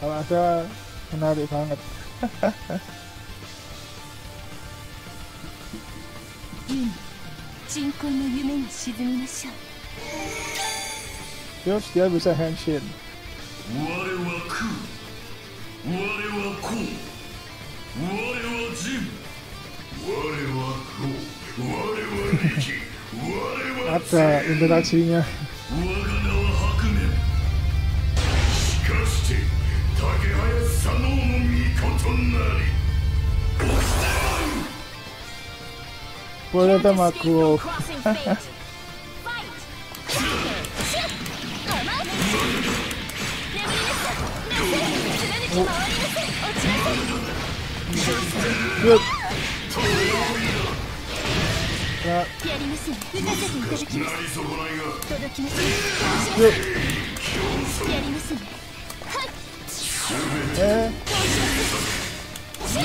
kalau ada menarik banget Terus dia bisa henshin. ada interaksinya いただきますなり損ないが届きません shoot やりません eh 下がらせます no 熱し kena terus ゾ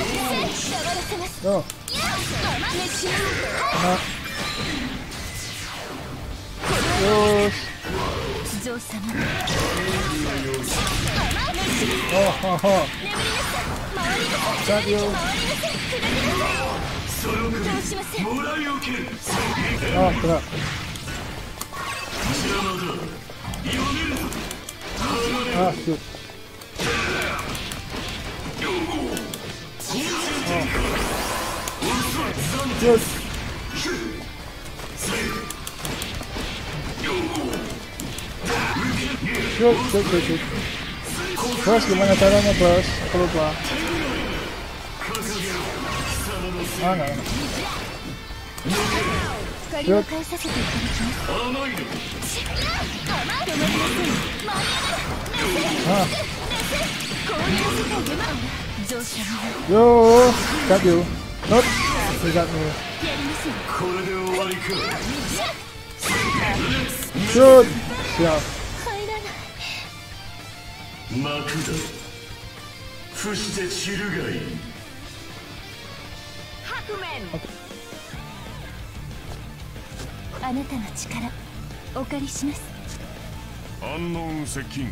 ウ様 oh oh oh 回りなさい thank you その首倒し。ませんもらい受ける oh kena 邪魔だ読めるぞ ah shoot oh shoot shoot shoot shoot shoot Bos gimana caranya bos? Aku lupa Ah enggak, enggak. Ah Yo Got you. Nope. He got me. やりませんこれで終わりか Shoot Siap 入らない幕だ伏して散るがいいあなたの力お借りします安納接近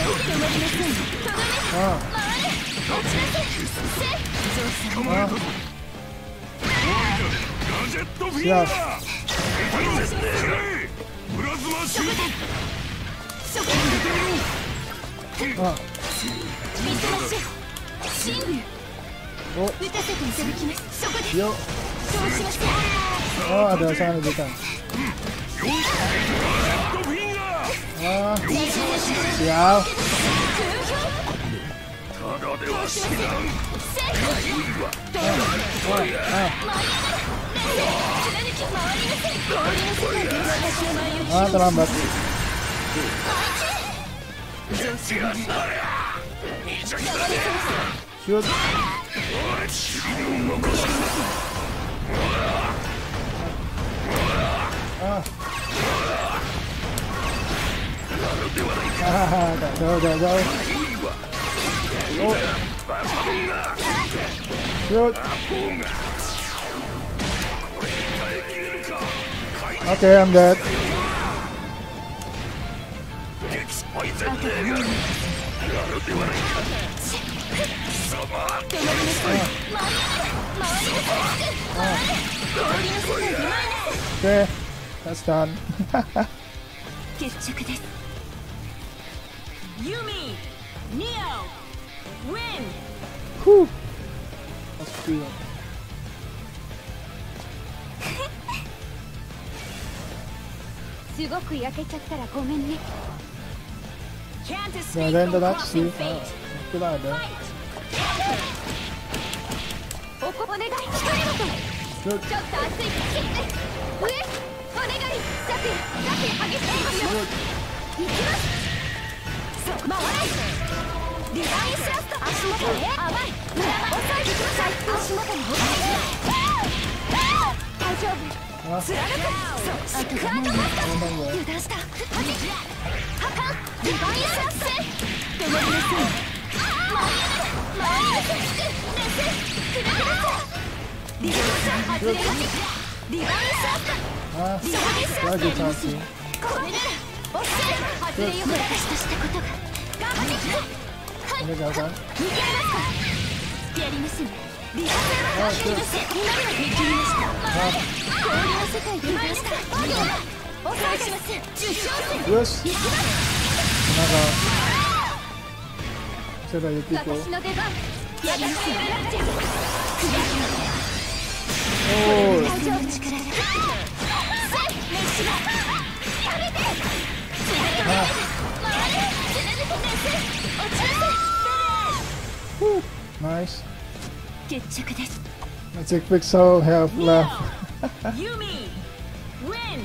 様お願いいたします。Shoot Shoot Ah ガジェットフィン Siap ガープラズマシュート Ah 見せましょう。シングル Oh 打たせていただきます。そこで Yo そうしましょう。Oh ada sana di depan フィンガー Ah Siap ただでは死なん Ah 貫き回りなさい。氷の世界で私の前より Ah terlambat ゾウ様に Shoot Go, go, go. Oh. Okay, I'm dead. Okay, that's done. Yumi, Neo, win. Whew. That's cool. すごく焼けちゃったらごめんね。Can't Nggak ada interaksi. Ah, kita ada. おこお願いちょっと熱いから切って上お願いさてさて激しいよ回れリバ足元へ甘い抑えてください足元に大丈夫あ貫くそうあとはもう油断したはじはかんリバイアラッセ止まり外れますリバイアあリバイア lagi cantik これならおっしゃる外れよしたことが頑張ってきてはい。ini gagal 逃げますやりますねます今ではできましお願いします nice せ決着です Magic Pixel have left Yumi win